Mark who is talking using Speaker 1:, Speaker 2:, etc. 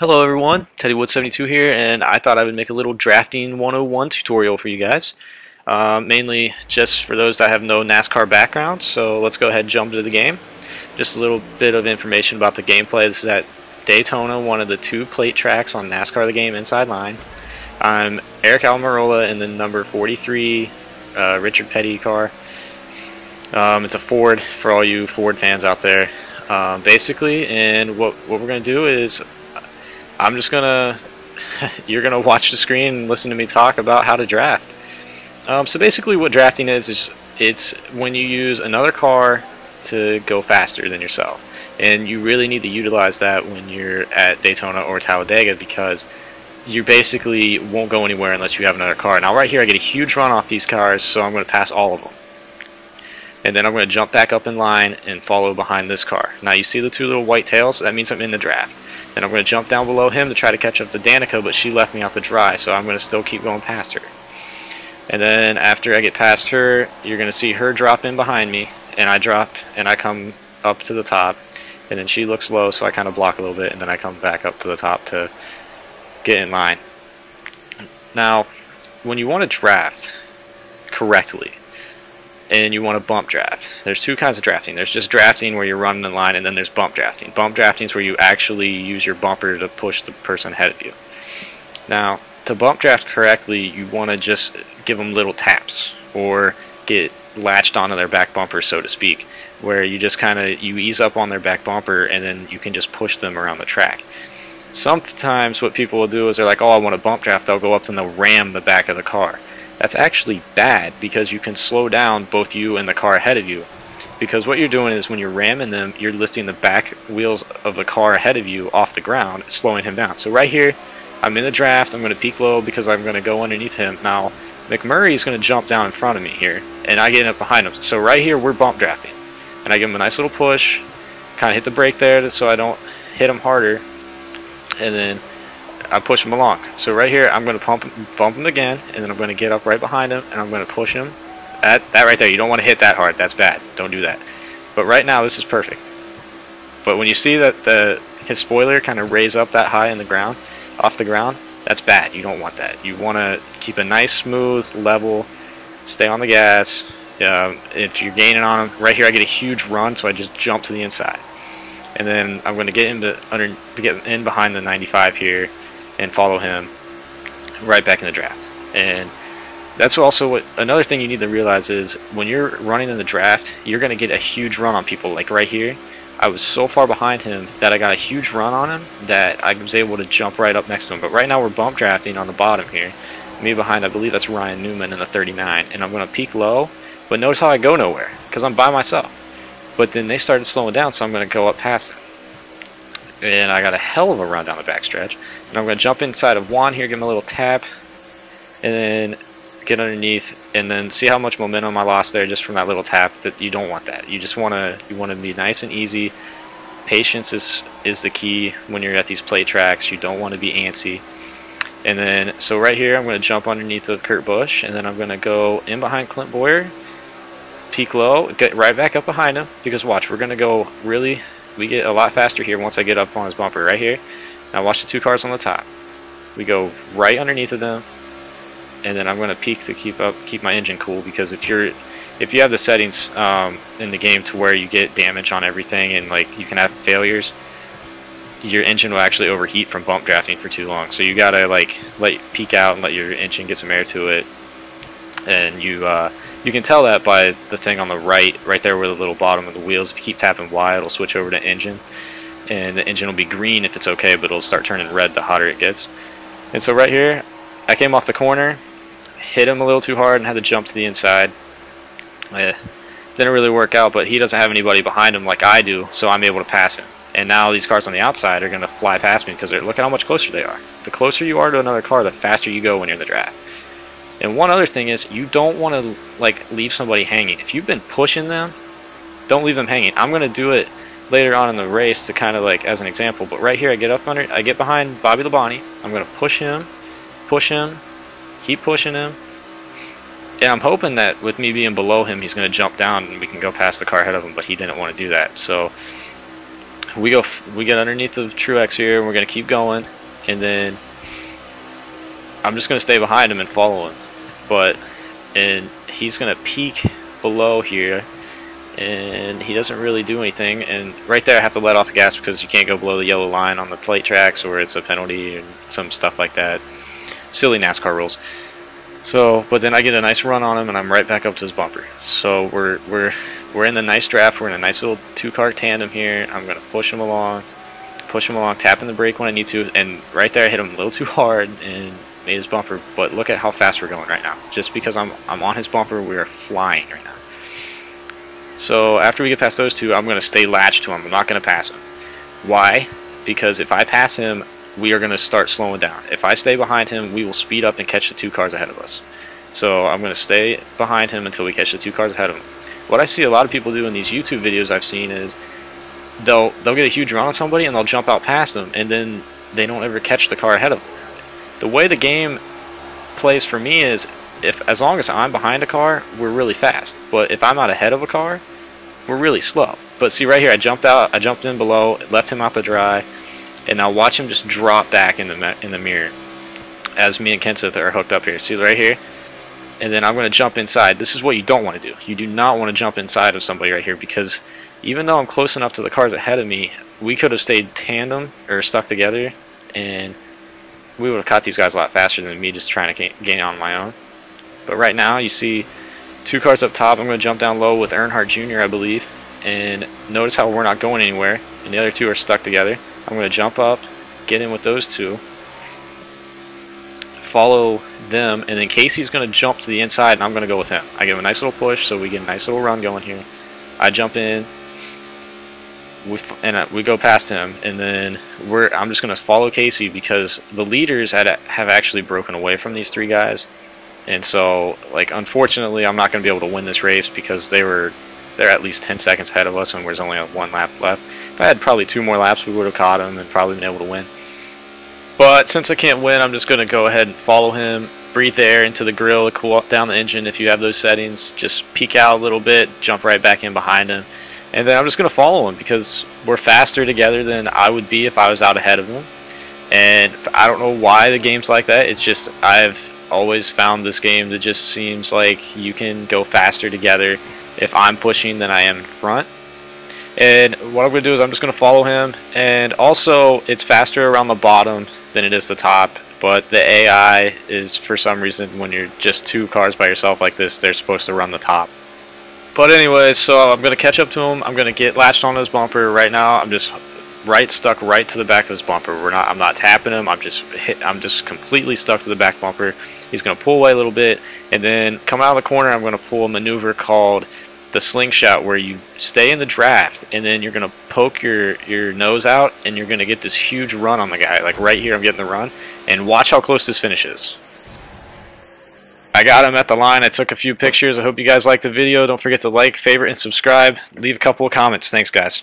Speaker 1: Hello everyone, TeddyWoods72 here, and I thought I would make a little drafting 101 tutorial for you guys. Uh, mainly just for those that have no NASCAR background, so let's go ahead and jump into the game. Just a little bit of information about the gameplay. This is at Daytona, one of the two plate tracks on NASCAR The Game Inside Line. I'm Eric Almirola in the number 43 uh, Richard Petty car. Um, it's a Ford for all you Ford fans out there. Um, basically, and what, what we're going to do is I'm just gonna you're gonna watch the screen and listen to me talk about how to draft. Um, so basically, what drafting is is it's when you use another car to go faster than yourself, and you really need to utilize that when you're at Daytona or Talladega because you basically won't go anywhere unless you have another car. Now, right here, I get a huge run off these cars, so I'm going to pass all of them. And then I'm going to jump back up in line and follow behind this car. Now, you see the two little white tails? That means I'm in the draft. Then I'm going to jump down below him to try to catch up to Danica, but she left me out to dry, so I'm going to still keep going past her. And then after I get past her, you're going to see her drop in behind me, and I drop, and I come up to the top, and then she looks low, so I kind of block a little bit, and then I come back up to the top to get in line. Now, when you want to draft correctly, and you want to bump draft. There's two kinds of drafting. There's just drafting where you're running in line, and then there's bump drafting. Bump drafting is where you actually use your bumper to push the person ahead of you. Now, to bump draft correctly, you want to just give them little taps or get latched onto their back bumper, so to speak, where you just kind of you ease up on their back bumper, and then you can just push them around the track. Sometimes what people will do is they're like, "Oh, I want to bump draft." They'll go up and they'll ram the back of the car that's actually bad because you can slow down both you and the car ahead of you. Because what you're doing is when you're ramming them, you're lifting the back wheels of the car ahead of you off the ground, slowing him down. So right here, I'm in the draft, I'm going to peek low because I'm going to go underneath him. Now, McMurray is going to jump down in front of me here, and I get up behind him. So right here, we're bump drafting. And I give him a nice little push, kind of hit the brake there so I don't hit him harder. And then I push him along. So right here, I'm going to pump, bump him again, and then I'm going to get up right behind him, and I'm going to push him. That, that right there, you don't want to hit that hard. That's bad. Don't do that. But right now, this is perfect. But when you see that the his spoiler kind of raise up that high in the ground, off the ground, that's bad. You don't want that. You want to keep a nice, smooth, level, stay on the gas. Um, if you're gaining on him, right here I get a huge run, so I just jump to the inside. And then I'm going to get into under, get in behind the 95 here, and follow him right back in the draft. And that's also what another thing you need to realize is when you're running in the draft, you're going to get a huge run on people. Like right here, I was so far behind him that I got a huge run on him that I was able to jump right up next to him. But right now we're bump drafting on the bottom here. Me behind, I believe that's Ryan Newman in the 39. And I'm going to peek low, but notice how I go nowhere because I'm by myself. But then they started slowing down, so I'm going to go up past him and I got a hell of a run down the backstretch. And I'm going to jump inside of Juan here, give him a little tap, and then get underneath, and then see how much momentum I lost there just from that little tap. That you don't want that. You just want to you want to be nice and easy. Patience is is the key when you're at these plate tracks. You don't want to be antsy. And then, so right here, I'm going to jump underneath of Kurt Busch, and then I'm going to go in behind Clint Bowyer, peek low, get right back up behind him, because watch, we're going to go really we get a lot faster here once I get up on his bumper right here. Now watch the two cars on the top. We go right underneath of them, and then I'm going to peek to keep up, keep my engine cool because if you're if you have the settings um, in the game to where you get damage on everything and like you can have failures, your engine will actually overheat from bump drafting for too long. So you gotta like let peek out and let your engine get some air to it, and you uh, you can tell that by the thing on the right, right there where the little bottom of the wheels. If you keep tapping Y, it'll switch over to engine. And the engine will be green if it's okay, but it'll start turning red the hotter it gets. And so right here, I came off the corner, hit him a little too hard, and had to jump to the inside. Eh, didn't really work out, but he doesn't have anybody behind him like I do, so I'm able to pass him. And now these cars on the outside are going to fly past me because they're look at how much closer they are. The closer you are to another car, the faster you go when you're in the draft. And one other thing is you don't want to like leave somebody hanging. If you've been pushing them, don't leave them hanging. I'm going to do it later on in the race to kind of like as an example. But right here, I get up under, I get behind Bobby Labonte. I'm going to push him, push him, keep pushing him. And I'm hoping that with me being below him, he's going to jump down and we can go past the car ahead of him. But he didn't want to do that. So we go we get underneath the Truex here and we're gonna keep going and then I'm just gonna stay behind him and follow him but and he's gonna peek below here and he doesn't really do anything and right there I have to let off the gas because you can't go below the yellow line on the plate tracks or it's a penalty and some stuff like that. Silly NASCAR rules. So but then I get a nice run on him and I'm right back up to his bumper. So we're we're we're in the nice draft. We're in a nice little two-car tandem here. I'm gonna push him along push him along tapping the brake when I need to and right there I hit him a little too hard and made his bumper but look at how fast we're going right now just because I'm, I'm on his bumper we are flying right now so after we get past those two, I'm going to stay latched to him. I'm not going to pass him. Why? Because if I pass him, we are going to start slowing down. If I stay behind him, we will speed up and catch the two cars ahead of us. So I'm going to stay behind him until we catch the two cars ahead of him. What I see a lot of people do in these YouTube videos I've seen is they'll they'll get a huge run on somebody and they'll jump out past them and then they don't ever catch the car ahead of them. The way the game plays for me is if as long as I'm behind a car, we're really fast. But if I'm out ahead of a car, we're really slow. But see right here, I jumped out, I jumped in below, left him out to dry, and now watch him just drop back in the in the mirror as me and Kenseth are hooked up here. See right here? And then I'm going to jump inside. This is what you don't want to do. You do not want to jump inside of somebody right here because even though I'm close enough to the cars ahead of me, we could have stayed tandem or stuck together and we would have caught these guys a lot faster than me just trying to gain on my own. But right now, you see two cars up top. I'm going to jump down low with Earnhardt Jr., I believe. And notice how we're not going anywhere. And the other two are stuck together. I'm going to jump up, get in with those two, follow them, and then Casey's going to jump to the inside, and I'm going to go with him. I give him a nice little push, so we get a nice little run going here. I jump in, we and uh, we go past him, and then we're. I'm just going to follow Casey because the leaders had, have actually broken away from these three guys, and so, like, unfortunately, I'm not going to be able to win this race because they were they're at least 10 seconds ahead of us and there's only one lap left. If I had probably two more laps, we would have caught him and probably been able to win. But since I can't win, I'm just going to go ahead and follow him, breathe air into the grill to cool down the engine if you have those settings. Just peek out a little bit, jump right back in behind him. And then I'm just going to follow him because we're faster together than I would be if I was out ahead of him. And I don't know why the game's like that. It's just I've always found this game that just seems like you can go faster together if I'm pushing than I am in front. And what I'm going to do is I'm just going to follow him. And also, it's faster around the bottom than it is the top. But the AI is, for some reason, when you're just two cars by yourself like this, they're supposed to run the top. But anyway, so I'm going to catch up to him. I'm going to get latched on his bumper right now. I'm just right stuck right to the back of his bumper. We're not. I'm not tapping him. I'm just hit. I'm just completely stuck to the back bumper. He's going to pull away a little bit, and then come out of the corner. I'm going to pull a maneuver called the slingshot, where you stay in the draft, and then you're going to poke your your nose out, and you're going to get this huge run on the guy. Like right here, I'm getting the run, and watch how close this finishes. I got him at the line. I took a few pictures. I hope you guys liked the video. Don't forget to like, favorite, and subscribe. Leave a couple of comments. Thanks, guys.